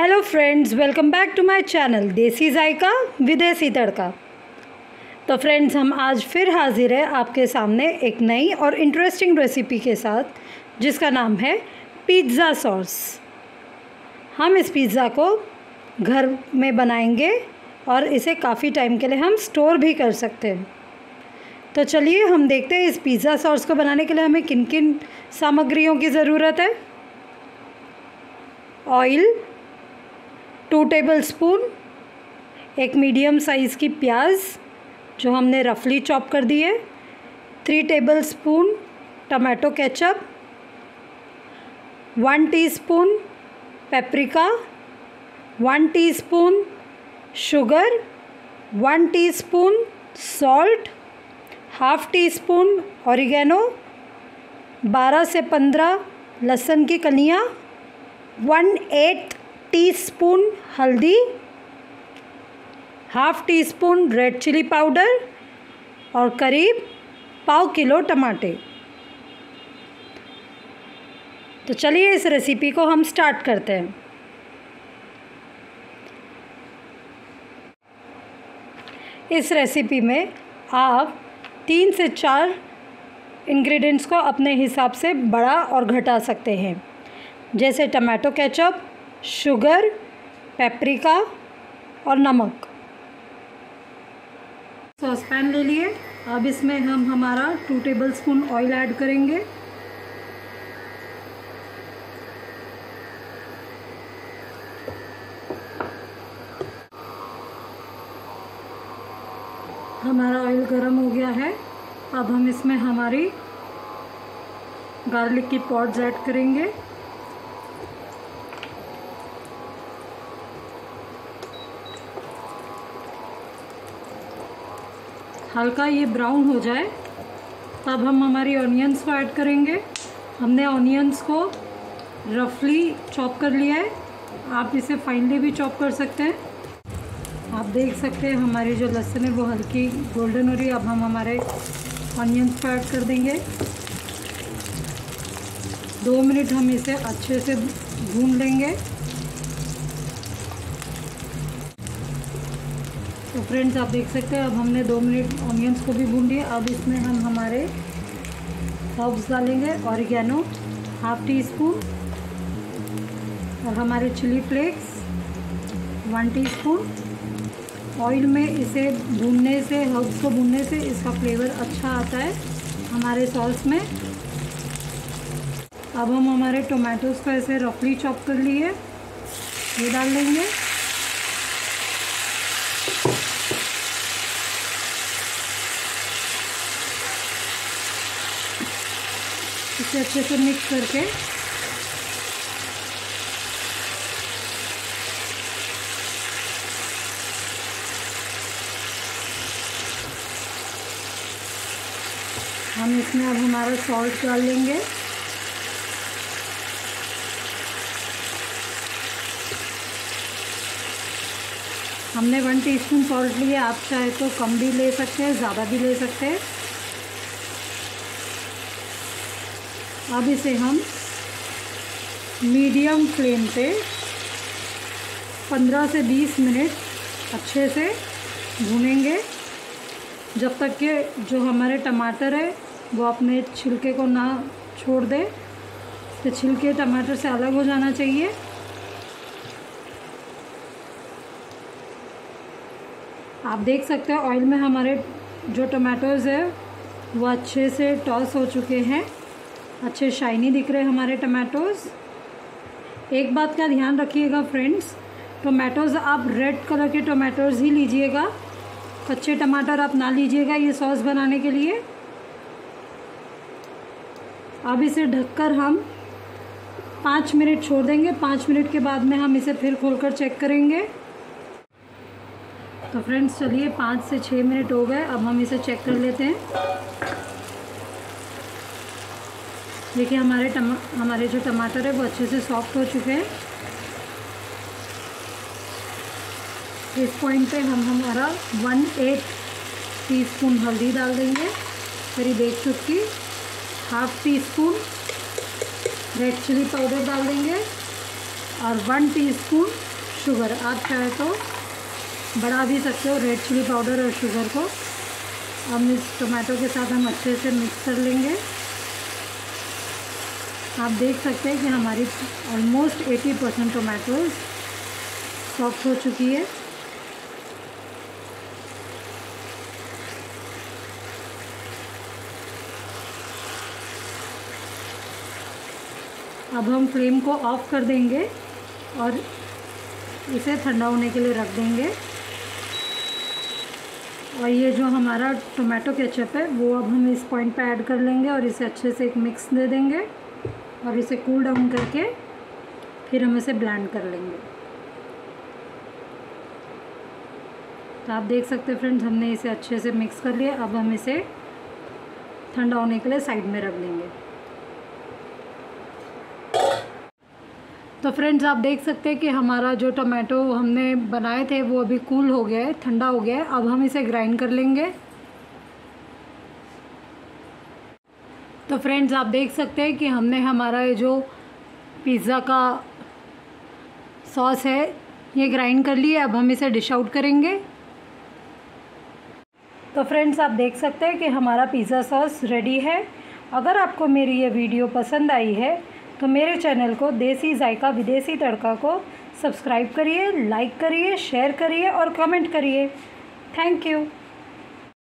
Hello friends welcome back to my channel Desi Zayka Videshi तड़का तो friends हम आज फिर हाजिर है आपके सामने एक नई और इंटरेस्टिंग रेसिपी के साथ, जिसका नाम है पिज़्ज़ा सॉस हम इस पिज़्ज़ा को घर में बनाएँगे और इसे काफ़ी टाइम के लिए हम स्टोर भी कर सकते हैं। तो चलिए, हम देखते हैं इस पिज़्ज़ा सॉस को बनाने के लिए हमें किन किन सामग्रियों की ज़रूरत है। ऑयल टू टेबल स्पून एक मीडियम साइज़ की प्याज, जो हमने रफली चॉप कर दी है, three tablespoon tomato ketchup, one teaspoon paprika, one teaspoon sugar, one teaspoon salt, half teaspoon oregano, बारह से पंद्रह लहसुन की कलियाँ, वन एट टीस्पून हल्दी, half teaspoon red chilli powder और करीब पाव किलो टमाटे। तो चलिए इस रेसिपी को हम स्टार्ट करते हैं। इस रेसिपी में आप तीन से चार इंग्रेडिएंट्स को अपने हिसाब से बड़ा और घटा सकते हैं। जैसे टमाटो केचप शुगर, पेपरिका और नमक। सॉस पैन ले लिए। अब इसमें हम हमारा two tablespoon oil add करेंगे। हमारा ऑयल गर्म हो गया है। अब हम इसमें हमारी गार्लिक की पॉट्स ऐड करेंगे। हल्का ये ब्राउन हो जाए, तब हम हमारी ऑनियंस को ऐड करेंगे। हमने ऑनियंस को रफली चॉप कर लिया है। आप इसे फाइनली भी चॉप कर सकते हैं। आप देख सकते हैं हमारी जो लहसुन है, वो हल्की गोल्डन हो रही है। अब हम हमारे ऑनियंस को ऐड कर देंगे। दो मिनट हम इसे अच्छे से भून लेंगे। तो फ्रेंड्स आप देख सकते हैं, अब हमने दो मिनट ऑनियंस को भी भून लिया। अब इसमें हम हमारे हर्ब्स डालेंगे ऑरिगेनो हाफ़ टी स्पून और हमारे chilli flakes one teaspoon oil में इसे भूनने से हर्ब्स को भूनने से इसका फ्लेवर अच्छा आता है हमारे सॉस में। अब हम हमारे टोमेटोज़ को ऐसे रफली चॉप कर लिए। ये डाल लेंगे इसे अच्छे से मिक्स करके। हम इसमें अब हमारा सॉल्ट डाल लेंगे। हमने वन टीस्पून सॉल्ट लिया, आप चाहे तो कम भी ले सकते हैं, ज़्यादा भी ले सकते हैं। अब इसे हम मीडियम फ्लेम पे 15 से 20 मिनट अच्छे से भूनेंगे। जब तक कि जो हमारे टमाटर है, वो अपने छिलके को ना छोड़ दे तो छिलके टमाटर से अलग हो जाना चाहिए। आप देख सकते हैं ऑयल में हमारे जो टमाटोज़ है, वो अच्छे से टॉस हो चुके हैं। अच्छे शाइनी दिख रहे हमारे टमाटोज़ एक बात का ध्यान रखिएगा फ्रेंड्स टोमेटोज़ आप रेड कलर के टोमेटोज़ ही लीजिएगा। कच्चे टमाटर आप ना लीजिएगा ये सॉस बनाने के लिए। अब इसे ढककर हम पाँच मिनट छोड़ देंगे। पाँच मिनट के बाद में हम इसे फिर खोलकर चेक करेंगे। तो फ्रेंड्स चलिए पाँच से छः मिनट हो गए, अब हम इसे चेक कर लेते हैं। देखिए, हमारे टमा, हमारे जो टमाटर है, वो अच्छे से सॉफ्ट हो चुके हैं। इस पॉइंट पे हम हमारा वन एट टीस्पून हल्दी डाल देंगे। करीब एक चुटकी half teaspoon red chilli powder डाल देंगे और वन टीस्पून शुगर आप चाहे तो बढ़ा भी सकते हो रेड चिली पाउडर और शुगर को। हम इस टमाटो के साथ हम अच्छे से मिक्स कर लेंगे। आप देख सकते हैं कि हमारी ऑलमोस्ट 80 परसेंट टोमेटोज़ सॉफ्ट हो चुकी है। अब हम फ्लेम को ऑफ़ कर देंगे और इसे ठंडा होने के लिए रख देंगे। और ये जो हमारा टोमेटो केचप है, वो अब हम इस पॉइंट पे ऐड कर लेंगे और इसे अच्छे से एक मिक्स दे देंगे। और इसे कूल डाउन करके फिर हम इसे ब्लेंड कर लेंगे। तो आप देख सकते हैं फ्रेंड्स हमने इसे अच्छे से मिक्स कर लिया। अब हम इसे ठंडा होने के लिए साइड में रख देंगे। तो फ्रेंड्स आप देख सकते हैं कि हमारा जो टमाटो हमने बनाए थे, वो अभी कूल हो गया है, ठंडा हो गया है। अब हम इसे ग्राइंड कर लेंगे। तो फ्रेंड्स आप देख सकते हैं कि हमने हमारा ये जो पिज़्ज़ा का सॉस है, ये ग्राइंड कर लिया अब हम इसे डिश आउट करेंगे। तो फ्रेंड्स आप देख सकते हैं कि हमारा पिज़्ज़ा सॉस रेडी है। अगर आपको मेरी ये वीडियो पसंद आई है तो मेरे चैनल को देसी जायका विदेशी तड़का को सब्सक्राइब करिए लाइक करिए शेयर करिए और कमेंट करिए। Thank you